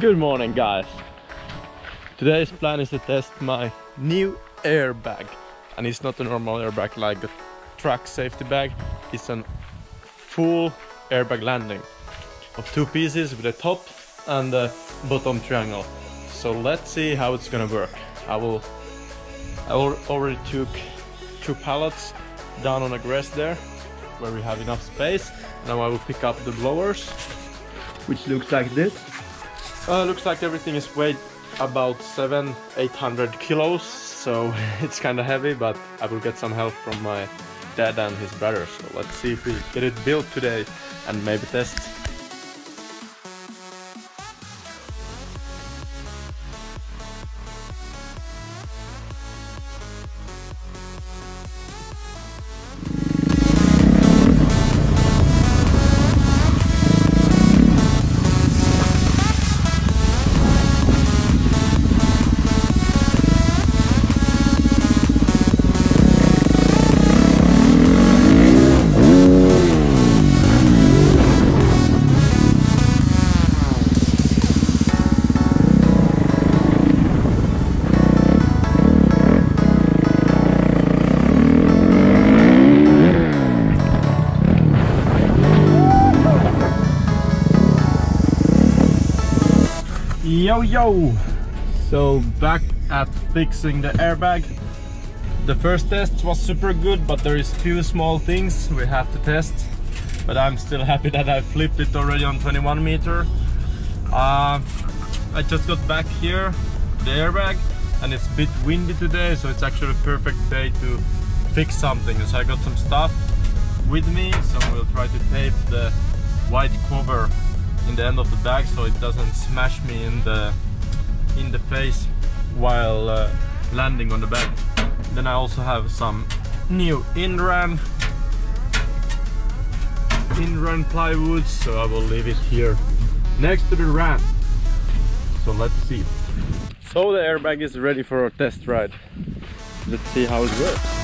Good morning guys. Today's plan is to test my new airbag. And it's not a normal airbag like the truck safety bag. It's a full airbag landing of two pieces with a top and a bottom triangle. So let's see how it's gonna work. I will I already took two pallets down on the grass there where we have enough space. Now I will pick up the blowers which looks like this. Uh, looks like everything is weighed about 7 800 kilos so it's kind of heavy but I will get some help from my dad and his brother so let's see if we get it built today and maybe test Yo yo! So back at fixing the airbag. The first test was super good, but there is few small things we have to test. But I'm still happy that I flipped it already on 21 meter. Uh, I just got back here, the airbag, and it's a bit windy today, so it's actually a perfect day to fix something. So I got some stuff with me, so we'll try to tape the white cover in the end of the bag so it doesn't smash me in the in the face while uh, landing on the bed. Then I also have some new Inran Inran plywood so I will leave it here next to the ramp. So let's see. So the airbag is ready for a test ride. Let's see how it works.